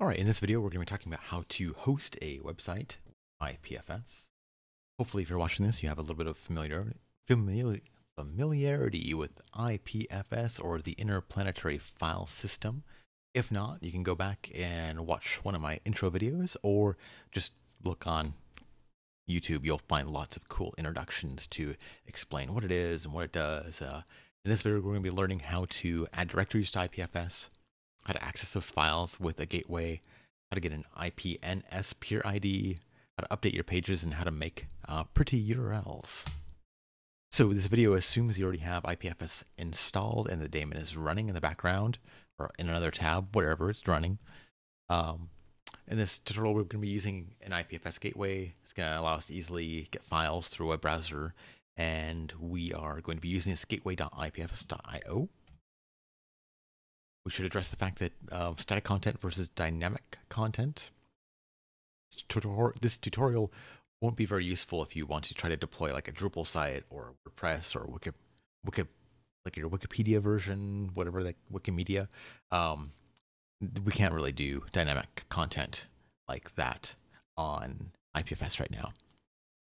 All right, in this video, we're going to be talking about how to host a website, IPFS. Hopefully, if you're watching this, you have a little bit of familiarity, familiarity, familiarity with IPFS or the Interplanetary File System. If not, you can go back and watch one of my intro videos or just look on YouTube. You'll find lots of cool introductions to explain what it is and what it does. Uh, in this video, we're going to be learning how to add directories to IPFS, how to access those files with a gateway, how to get an IPNS peer ID, how to update your pages, and how to make uh, pretty URLs. So this video assumes you already have IPFS installed and the daemon is running in the background or in another tab, wherever it's running. Um, in this tutorial, we're going to be using an IPFS gateway. It's going to allow us to easily get files through a web browser. And we are going to be using this gateway.ipfs.io we should address the fact that uh, static content versus dynamic content. This tutorial won't be very useful if you want to try to deploy like a Drupal site or WordPress or Wiki, Wiki like your Wikipedia version, whatever like Wikimedia. Um, we can't really do dynamic content like that on IPFS right now.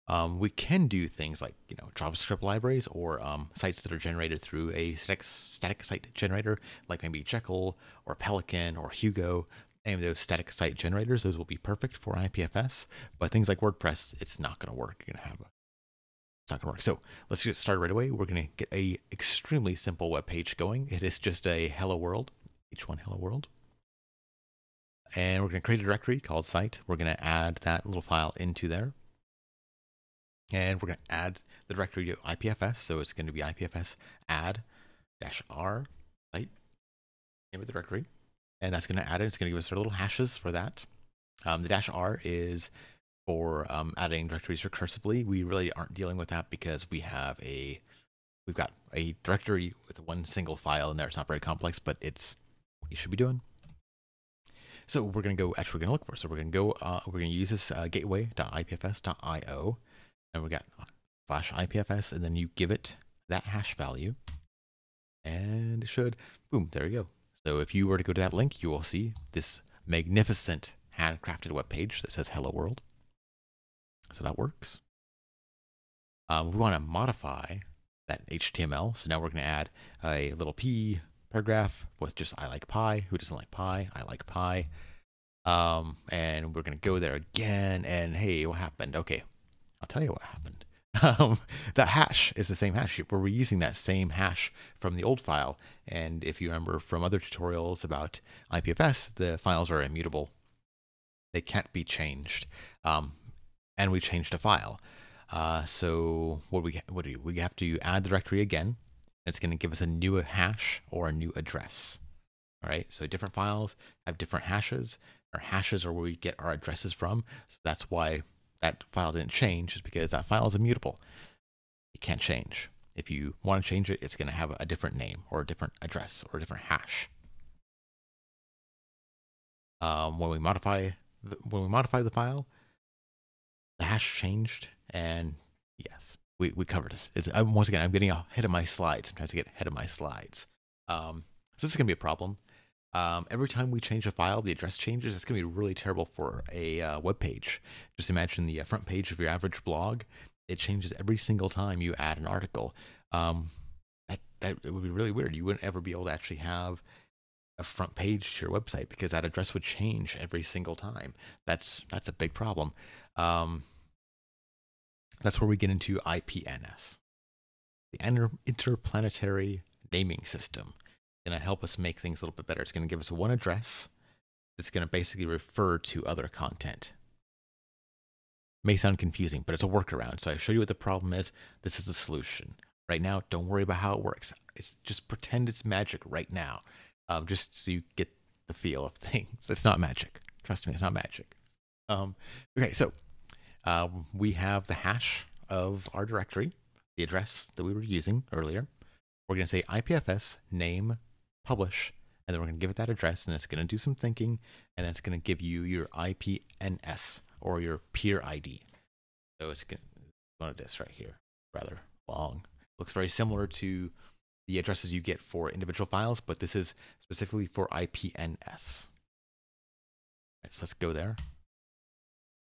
Um, we can do things like you know JavaScript libraries or um, sites that are generated through a static, static site generator, like maybe Jekyll or Pelican or Hugo. Any of those static site generators, those will be perfect for IPFS. But things like WordPress, it's not going to work. You're going to have a it's not going to work. So let's get started right away. We're going to get a extremely simple web page going. It is just a hello world, h1 hello world. And we're going to create a directory called site. We're going to add that little file into there. And we're going to add the directory to IPFS. So it's going to be IPFS add dash R site name of the directory. And that's going to add it. It's going to give us our little hashes for that. Um, the dash R is for um, adding directories recursively. We really aren't dealing with that because we have a we've got a directory with one single file in there. It's not very complex, but it's what you should be doing. So we're going to go, actually, we're going to look for. So we're going to go, uh, we're going to use this uh, gateway.ipfs.io and we got slash IPFS, and then you give it that hash value, and it should, boom, there you go. So if you were to go to that link, you will see this magnificent handcrafted web page that says Hello World. So that works. Um, we want to modify that HTML. So now we're going to add a little p paragraph with just I like pie. Who doesn't like pie? I like pie. Um, and we're going to go there again. And hey, what happened? Okay, I'll tell you what happened. Um, the hash is the same hash. We're reusing that same hash from the old file. And if you remember from other tutorials about IPFS, the files are immutable. They can't be changed. Um, and we changed a file. Uh, so what we what do we have to add the directory again? It's going to give us a new hash or a new address. All right. So different files have different hashes. Our hashes are where we get our addresses from. So that's why that file didn't change is because that file is immutable. It can't change. If you want to change it, it's going to have a different name or a different address or a different hash. Um, when we modify the, when we modify the file, the hash changed, and yes, we, we covered this. It's, once again, I'm getting ahead of my slides. I'm trying to get ahead of my slides. Um, so this is going to be a problem. Um, every time we change a file, the address changes. It's going to be really terrible for a uh, web page. Just imagine the uh, front page of your average blog. It changes every single time you add an article. Um, that that it would be really weird. You wouldn't ever be able to actually have a front page to your website because that address would change every single time. That's that's a big problem. Um, that's where we get into IPNS, the Inter- Interplanetary Naming System going to help us make things a little bit better. It's going to give us one address that's going to basically refer to other content. May sound confusing, but it's a workaround. So I show you what the problem is. This is the solution. Right now, don't worry about how it works. It's just pretend it's magic right now, um, just so you get the feel of things. It's not magic. Trust me, it's not magic. Um, okay, so um, we have the hash of our directory, the address that we were using earlier. We're going to say IPFS name publish, and then we're going to give it that address, and it's going to do some thinking, and then it's going to give you your IPNS or your peer ID. So it's going to, one of this right here, rather long. Looks very similar to the addresses you get for individual files, but this is specifically for IPNS. Right, so let's go there.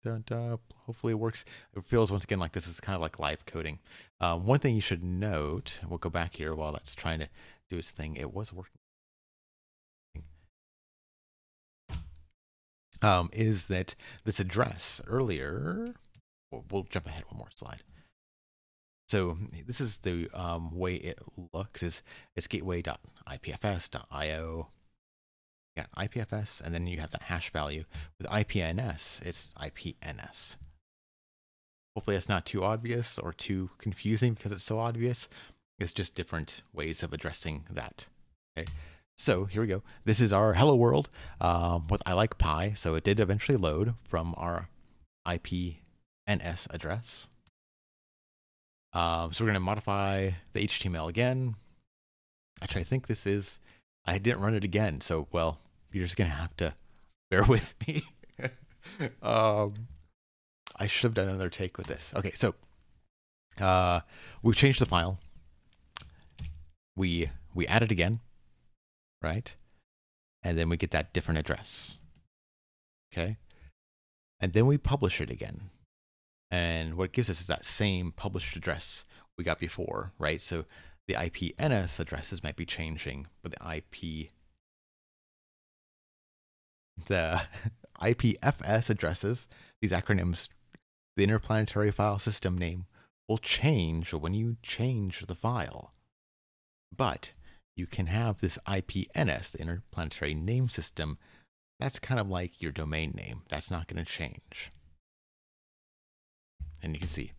And, uh, hopefully it works. It feels once again like this is kind of like live coding. Um, one thing you should note, we'll go back here while that's trying to do its thing. It was working. Um, is that this address earlier? We'll, jump ahead one more slide. So this is the um, way it looks. is It's gateway.ipfs.io got IPFS, and then you have that hash value. With IPNS, it's IPNS. Hopefully that's not too obvious or too confusing because it's so obvious. It's just different ways of addressing that. Okay. So here we go. This is our hello world um, with I like pie. So it did eventually load from our IPNS address. Um, so we're going to modify the HTML again. Actually, I think this is, I didn't run it again. So, well, you're just gonna have to bear with me. um, I should have done another take with this. Okay, so uh, we've changed the file. We we add it again, right? And then we get that different address. Okay, and then we publish it again. And what it gives us is that same published address we got before, right? So the IPNS addresses might be changing, but the IP the IPFS addresses, these acronyms, the interplanetary file system name, will change when you change the file. But you can have this IPNS, the interplanetary name system, that's kind of like your domain name. That's not going to change. And you can see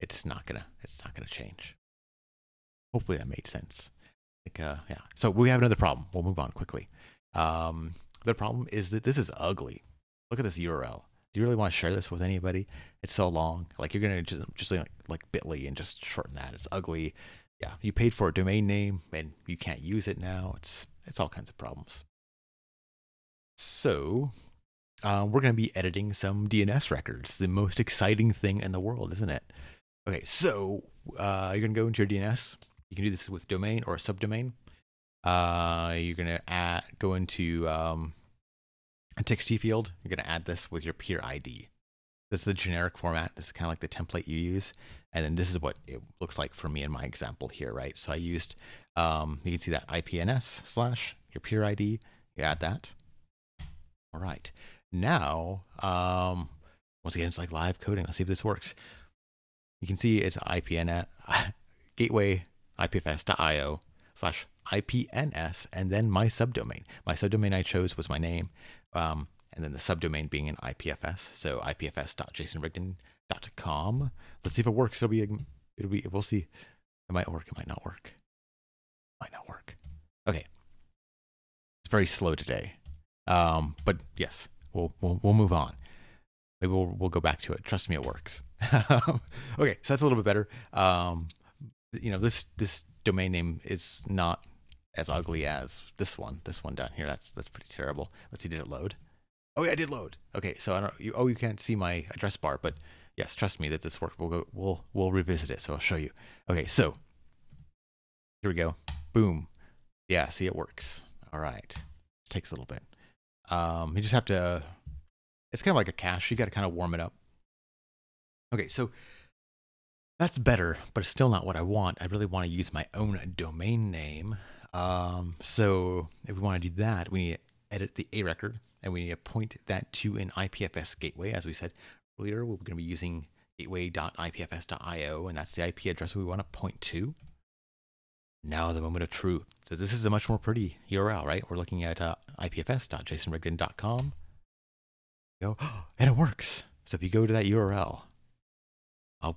it's not gonna it's not gonna change. Hopefully that made sense. Like, uh, yeah. So we have another problem. We'll move on quickly. Um, the problem is that this is ugly. Look at this URL. Do you really want to share this with anybody? It's so long. Like you're gonna just, just like, like Bitly and just shorten that. It's ugly. Yeah, you paid for a domain name and you can't use it now. It's it's all kinds of problems. So um, we're gonna be editing some DNS records. The most exciting thing in the world, isn't it? Okay, so uh, you're gonna go into your DNS. You can do this with domain or a subdomain. Uh, you're gonna add, go into um, a TXT field. You're gonna add this with your peer ID. This is the generic format. This is kind of like the template you use. And then this is what it looks like for me in my example here, right? So I used, um, you can see that IPNS slash your peer ID. You add that. All right. Now, um, once again, it's like live coding. Let's see if this works. You can see it's IPN gateway ipfs.io slash IPNS and then my subdomain. My subdomain I chose was my name, um, and then the subdomain being an IPFS. So ipfs.jasonrigden.com. Let's see if it works. It'll be, it'll be, we'll see. It might work. It might not work. It might not work. Okay. It's very slow today. Um, but yes, we'll, we'll, we'll move on. Maybe we'll, we'll go back to it. Trust me, it works. okay. So that's a little bit better. Um, you know, this, this domain name is not as ugly as this one. This one down here, that's that's pretty terrible. Let's see, did it load? Oh yeah, I did load. Okay, so I don't. You, oh, you can't see my address bar, but yes, trust me that this worked. We'll go. We'll we'll revisit it. So I'll show you. Okay, so here we go. Boom. Yeah, see, it works. All right. It takes a little bit. Um, you just have to. It's kind of like a cache. You got to kind of warm it up. Okay, so that's better, but it's still not what I want. I really want to use my own domain name. Um, so if we want to do that, we need edit the A record and we need to point that to an IPFS gateway. As we said earlier, we're going to be using gateway.ipfs.io, and that's the IP address we want to point to. Now the moment of truth. So this is a much more pretty URL, right? We're looking at uh, ipfs.jasonrigden.com. Go, and it works. So if you go to that URL, I'll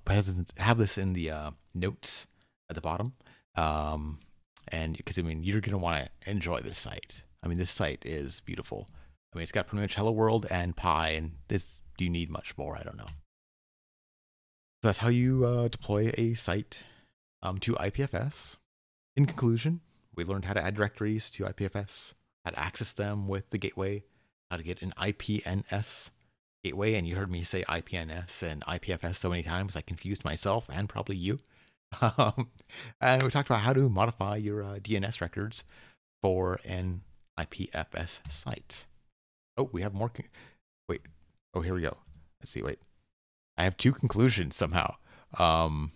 have this in the uh, notes at the bottom. Um, and because I mean, you're going to want to enjoy this site. I mean, this site is beautiful. I mean, it's got pretty much Hello World and pie, and this, do you need much more? I don't know. So that's how you uh, deploy a site um, to IPFS. In conclusion, we learned how to add directories to IPFS, how to access them with the gateway, how to get an IPNS gateway. And you heard me say IPNS and IPFS so many times, I confused myself and probably you. Um, and we talked about how to modify your uh, DNS records for an IPFS site. Oh, we have more. Wait. Oh, here we go. Let's see. Wait. I have two conclusions somehow. Um,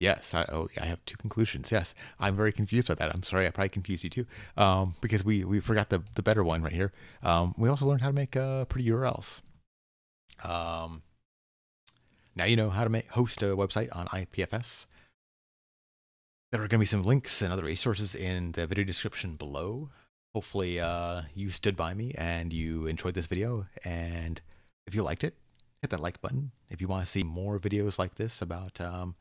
yes. I, oh, I have two conclusions. Yes. I'm very confused about that. I'm sorry. I probably confused you too. Um, because we, we forgot the, the better one right here. Um, we also learned how to make uh, pretty URLs. Um, now you know how to make host a website on IPFS. There are going to be some links and other resources in the video description below. Hopefully, uh, you stood by me and you enjoyed this video. And if you liked it, hit that like button. If you want to see more videos like this about, um,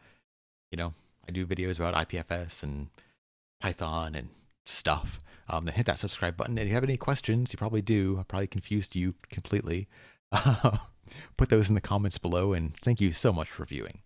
you know, I do videos about IPFS and Python and stuff, um, then hit that subscribe button. And if you have any questions, you probably do. I probably confused you completely. put those in the comments below. And thank you so much for viewing.